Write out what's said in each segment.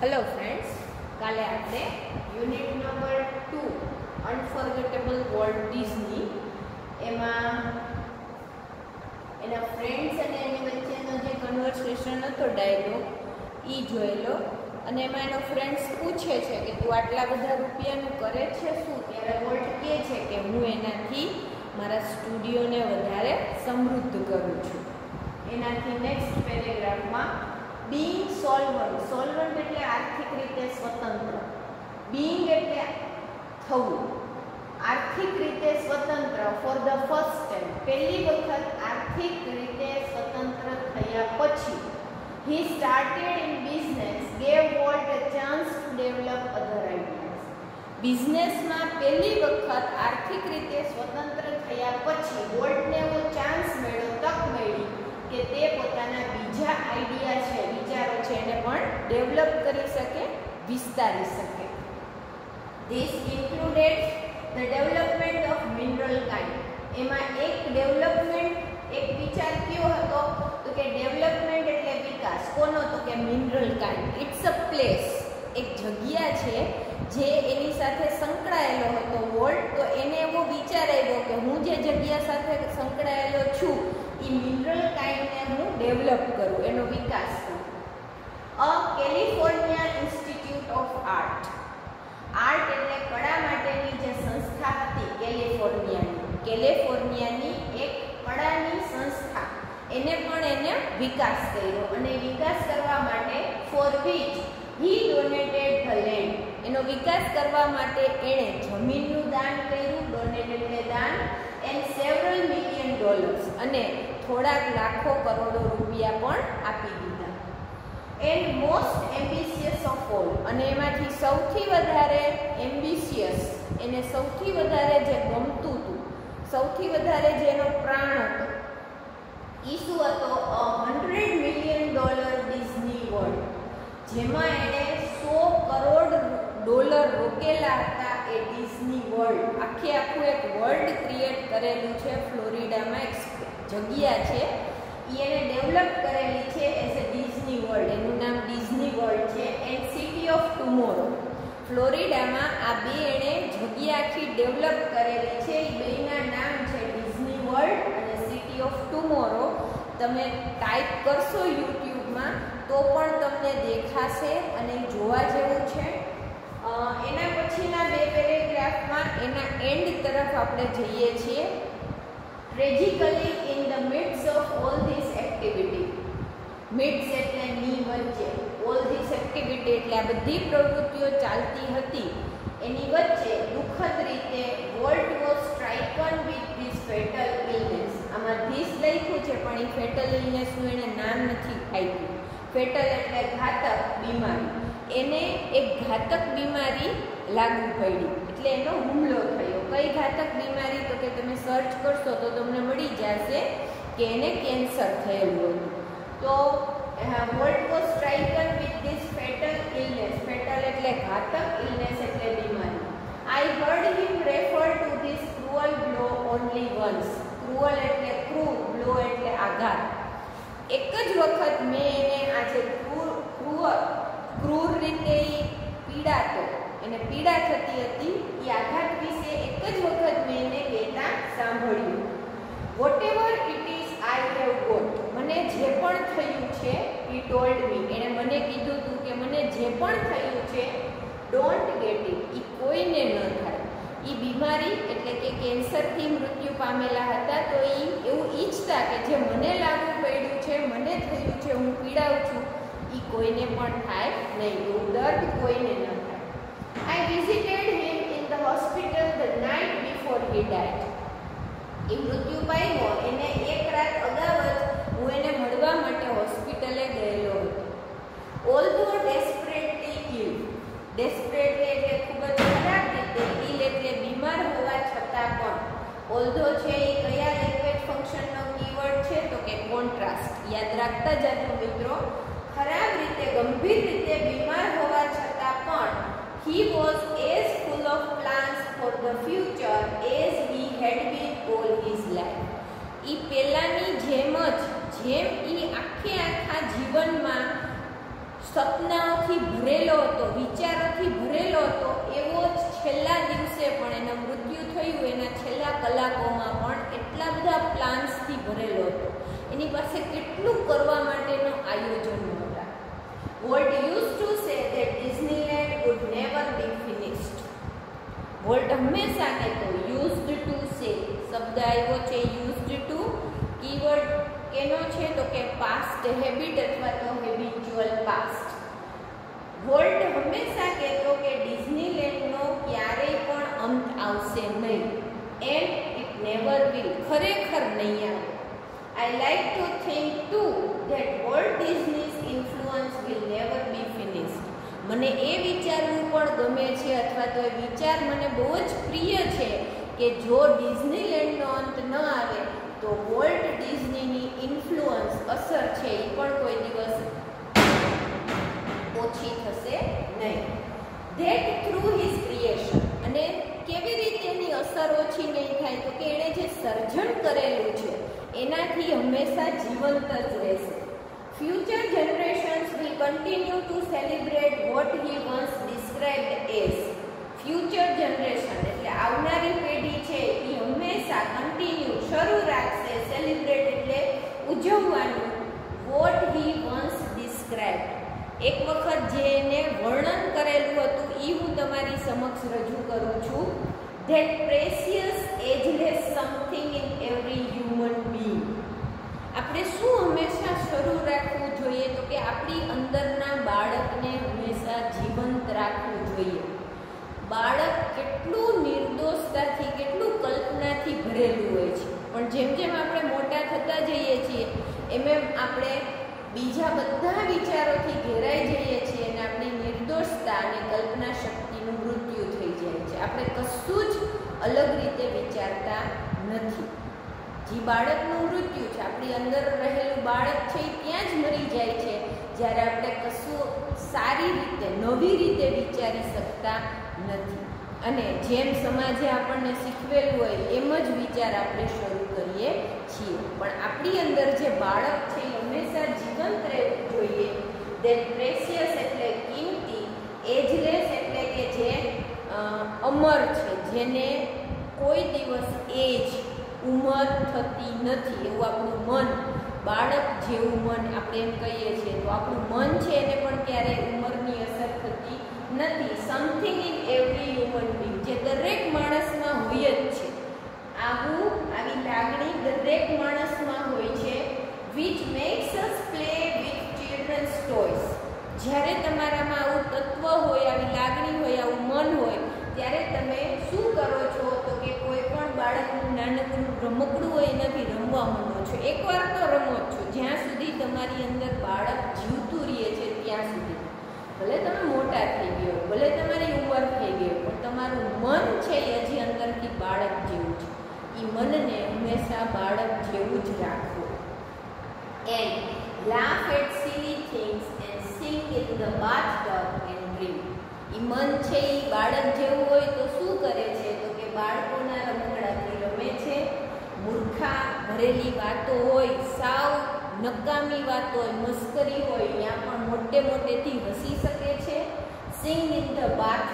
Hello friends કાલે આપણે unit number two unforgettable Walt Disney એમાં એના ફ્રેન્ડ્સ અને એની વચ્ચેનો જે કન્વર્સેશન હતો ડાયલોગ એ જોયેલો. અને એમાં એનો ફ્રેન્ડ્સ પૂછે છે કે તું આટલા બધા રૂપિયાનું કરે છે, શું? ત્યારે વોલ્ટ કહે છે કે હું એનાથી મારા સ્ટુડિયોને વધારે સમૃદ્ધ કરું છું. એનાથી નેક્સ્ટ પેરેગ્રાફમાં બિંગ સોલ્વન્ટ. સોલ્વન્ટ એટલે આર્થિક રીતે સ્વતંત્ર. બિંગ એટલે થવું. આર્થિક રીતે સ્વતંત્ર. ફોર ધ ફર્સ્ટ ટાઈમ પહેલી વખત આર્થિક રીતે સ્વતંત્ર થયા પછી he started in business gave Walt a chance to develop other ideas બિઝનેસમાં પહેલી વખત આર્થિક રીતે સ્વતંત્ર થયા પછી વોલ્ટને એવો ચાન્સ મળ્યો તક મળી કે તે પોતાના બીજા આઈડિયા છે વિચારો છે એને પણ ડેવલપ કરી શકે વિસ્તારી શકે. This included the development of mineral kind એમાં એક ડેવલપમેન્ટ એક વિચાર કયો હતો? તો કે ડેવલપમેન્ટ એટલે વિકાસ. કોનો તો કે mineral kind it's a place એક જગ્યા છે જે એની સાથે સંકળાયેલો હતો વોલ્ટ તો એને એવો વિચાર આવ્યો કે હું જે જગ્યા સાથે સંકળાયેલો છું એ મિનરલ કાઇન્ડને હું ડેવલપ કરું, એનો વિકાસ કરું. A California of art art એટલે કળા માટેની જે સંસ્થા હતી, કેલિફોર્નિયાની. કેલિફોર્નિયાની એક કળાની સંસ્થા. એને પણ એને વિકાસ કર્યો અને વિકાસ કરવા માટે for which he donated the land એનો વિકાસ કરવા માટે એણે જમીનનું દાન કર્યું ડોનેટ એટલે દાન એન્ડ સેવરલ મિલિયન ડોલર્સ અને થોડાક લાખો કરોડો રૂપિયા પણ આપી દીધા. And most ambitious of all અને એમાંથી સૌથી વધારે એમ્બિશિયસ એને સૌથી વધારે જે ગમતું હતું, સૌથી વધારે જેનો પ્રાણ હતો એ શું હતો? Hundred million dollar Disney World જેમાં એણે સો કરોડ ડોલર રોકેલા હતા એ ડિઝની વર્લ્ડ આખે આખું એક વર્લ્ડ ક્રિએટ કરેલું છે, ફ્લોરિડામાં એક જગ્યા છે એ એને ડેવલપ કરેલી છે એઝ એ ડિઝની વર્લ્ડ એનું નામ ડિઝની વર્લ્ડ છે એન્ડ સિટી ઓફ ટુમોરો ફ્લોરિડામાં આ બે એણે જગ્યા આખી ડેવલપ કરેલી છે. એ બેના નામ છે ડિઝની વર્લ્ડ અને સિટી ઓફ ટુમોરો. તમે ટાઈપ કરશો યુટ્યુબમાં તો પણ તમને દેખાશે અને જોવા જેવું છે. એના પછીના બે પેરેગ્રાફમાં એના એન્ડ તરફ આપણે જઈએ છીએ. Tragically in the midst of all this activity midst એટલે ની વચ્ચે. ઓલ ધીસ એક્ટિવિટી એટલે આ બધી પ્રવૃત્તિઓ ચાલતી હતી. એની વચ્ચે દુઃખદ રીતે Walt was stricken with this fatal illness આમાં ધીસ લખ્યું છે, પણ એ ફેટલ ઇલનેસનું એણે નામ નથી આપ્યું. ફેટલ એટલે ઘાતક બીમારી. એને એક ઘાતક બીમારી લાગુ પડી. એટલે એનો હુમલો થયો. કઈ ઘાતક બીમારી? તો કે તમે સર્ચ કરશો તો તમને મળી જશે કે એને કેન્સર થયેલું હતું. તો Walt was stricken with this fatal illness fatal એટલે ઘાતક ઇલનેસ એટલે બીમારી. I heard him refer to this cruel blow only once cruel એટલે ક્રૂર બ્લો એટલે આઘાત. એક જ વખત મેં એને આજે ક્રૂર ક્રૂઅર ક્રૂર રીતે પીડાતો એને પીડા થતી હતી, એ આઘાત વિશે એક જ વખત મેં એને કહેતા સાંભળ્યું. Whatever it is I have got મને જે પણ થયું છે ઈ ટોલ્ડ મી એણે મને કીધું હતું કે મને જે પણ થયું છે ડોન્ટ ગેટ ઇટ એ કોઈને ન થાય. એ બીમારી એટલે કે કેન્સરથી મૃત્યુ પામેલા હતા, તો એ એવું ઈચ્છતા કે જે મને લાગુ પડ્યું છે, મને થયું છે, હું પીડાઉં છું એ કોઈને પણ થાય નહીં. એવું દર્દ કોઈને ન થાય. I visited him in the hospital the night before he died એ મૃત્યુ પામ્યો. એને એક રાત અગાઉ હું એને મળવા માટે હોસ્પિટલે ગયેલો હતો. ઓલ્ધો ડેસ્પરેટલી ઇલ ડેસ્પરેટલી એટલે ખૂબ જ ખરાબ રીતે ઇલ એટલે બીમાર હોવા છતાં પણ ઓલ્ધો છે એ કયા લેંગ્વેજ ફંક્શનનો કીવર્ડ છે તો કે કોન્ટ્રાસ્ટ યાદ રાખતા જજો મિત્રો, ખરાબ રીતે, ગંભીર રીતે બીમાર હોવા છતાં પણ he was as full of plans for the future as he had been all his life એ પહેલાંની જેમ જ જેમ એ આખે આખા જીવનમાં સપનાઓથી ભરેલો હતો, વિચારોથી ભરેલો હતો, એવો જ છેલ્લા દિવસે પણ એનું મૃત્યુ થયું, એના છેલ્લા કલાકોમાં પણ એટલા બધા પ્લાન્સથી ભરેલો હતો. એની પાસે કેટલું કરવા માટેનું આયોજન હતા Walt use to say that Disneyland would never be finished. Walt હંમેશા કહેતો યુઝડ ટુ સે શબ્દ આવ્યો છે યુઝડ ટુ કીવર્ડ કેનો છે તો કે પાસ્ટ હેબિટ અથવા તો હેબિચ્યુઅલ પાસ્ટ વોલ્ટ હંમેશા કહેતો કે ડિઝનીલેન્ડનો ક્યારેય પણ અંત આવશે નહીં. એન્ડ ઇટ નેવર વિલ ખરેખર નહીં આવે. I like to think to that Walt Disney's influence will never be finished મને એ વિચારવું પણ ગમે છે અથવા તો એ વિચાર મને બહુ જ પ્રિય છે કે જો ડિઝનીલેન્ડનો અંત ન આવે તો વોલ્ટ ડિઝનીની ઇન્ફ્લુઅન્સ અસર છે એ પણ કોઈ દિવસ ઓછી થશે નહીં. ધેટ થ્રુ હિઝ ક્રિએશન અને કેવી રીતે એની અસર ઓછી નહીં થાય, તો કે એણે જે સર્જન કરેલું છે, એનાથી હંમેશા જીવંત જ રહેશે. Future generations will continue to celebrate what he once described as future generation એટલે આવનારી પેઢી હંમેશા કન્ટિન્યુ શરૂ રાખશે સેલિબ્રેટ એટલે ઉજવવાનું. વોટ હી વન્સ ડિસ્ક્રાઇબ એક વખત જે એને વર્ણન કરેલું હતું એ હું તમારી સમક્ષ રજૂ કરું છું. That precious ageless something in every human being આપણે શું હંમેશા શરૂ રાખવું જોઈએ? તો કે આપણી અંદરના બાળકને હંમેશા જીવંત રાખવું જોઈએ. બાળક કેટલું નિર્દોષતાથી કેટલું કલ્પનાથી ભરેલું હોય છે. પણ જેમ જેમ આપણે મોટા થતા જઈએ છીએ, એમ એમ આપણે બીજા બધા વિચારોથી ઘેરાઈ જઈએ છીએ અને આપણી નિર્દોષતા અને કલ્પના શક્તિનું મૃત્યુ થઈ જાય છે. આપણે કશું જ અલગ રીતે વિચારતા નથી. જે બાળકનું મૃત્યુ છે, આપણી અંદર રહેલું બાળક છે, એ ત્યાં જ મરી જાય છે. જ્યારે આપણે કશું સારી રીતે, નવી રીતે વિચારી શકતા નથી. અને જેમ સમાજે આપણને શીખવેલું હોય, એમ જ વિચાર આપણે શરૂ કરીએ છીએ. પણ આપણી અંદર જે બાળક છે, એ હંમેશા જીવંત રહેવું જોઈએ. દેન પ્રેસિયસ એટલે કિંમતી એજલેસ એટલે કે જે અમર છે, જેને કોઈ દિવસ એજ ઉંમર થતી નથી, એવું આપણું મન. બાળક જેવું મન આપણે એમ કહીએ છીએ. તો આપણું મન છે, એને પણ ક્યારેય ઉંમરની અસર થતી નથી. Something in every human being જે દરેક માણસમાં હોય જ છે. આવું, આવી લાગણી દરેક માણસમાં હોય છે which makes us play with children's toys જ્યારે તમારામાં આવું તત્વ હોય, આવી લાગણી હોય, આવું મન હોય, ત્યારે તમે શું કરો છો? તો કે કોઈ પણ બાળકનું નાનકડું રમકડું હોય, એનાથી રમવા માંડો છો. એકવાર તો રમો જ છો. જ્યાં સુધી તમારી અંદર બાળક જીવતું રહે ભલે તમે મોટા થઈ ગયો ભલે તમારી ઉંમર થઈ ગયો પણ તમારું મન છે એ હજી અંદરથી બાળક જેવું છે એ મનને હંમેશા બાળક જેવું જ રાખવું. And laugh at silly things and sing in the bath tub and dream એ મન છે એ બાળક જેવું હોય તો શું કરે છે? તો કે બાળકોના રમકડાથી રમે છે, મૂર્ખા ભરેલી વાતો હોય, સાવ નકામી વાત હોય મસ્કરી હોય ત્યાં પણ મોટે મોટેથી હસી શકે છે. સિંગ ઇન ધ બાથ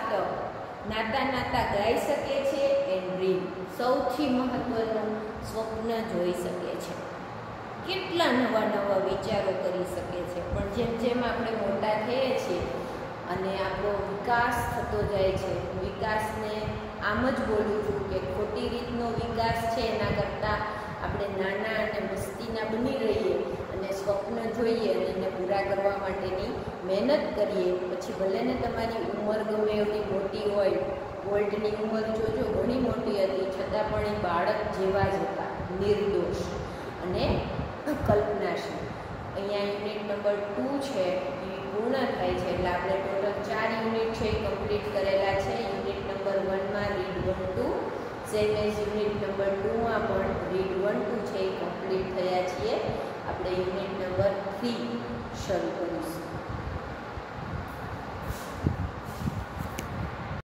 નાતા નાતા ગાઈ શકે છે એન્ડ ડ્રીમ સૌથી મહત્વનું સ્વપ્ન જોઈ શકે છે. કેટલા નવા નવા વિચારો કરી શકે છે. પણ જેમ જેમ આપણે મોટા થઈએ છીએ અને આપણો વિકાસ થતો જાય છે, વિકાસને આમ જ બોલું છું કે ખોટી રીતનો વિકાસ છે એના કરતાં આપણે નાના અને મસ્તીના બની રહીએ અને સ્વપ્ન જોઈએ અને એને પૂરા કરવા માટેની મહેનત કરીએ, પછી ભલે ને તમારી ઉંમર ગમે એવડી મોટી હોય ગોલ્ડની ઉંમર જોજો, ઘણી મોટી હતી, છતાં પણ એ બાળક જેવા જ હતા, નિર્દોષ અને કલ્પનાશીલ. અહીંયા યુનિટ નંબર ટુ છે, એ પૂર્ણ થાય છે, એટલે આપણે ટોટલ ચાર યુનિટ છે એ કમ્પ્લીટ કરેલા છે. યુનિટ નંબર વનમાં read one two same as unit number ટુમાં પણ રીડ વન, ટુ છે એ કમ્પ્લીટ થયા છીએ. આપણે યુનિટ નંબર થ્રી શરૂ કરીશું.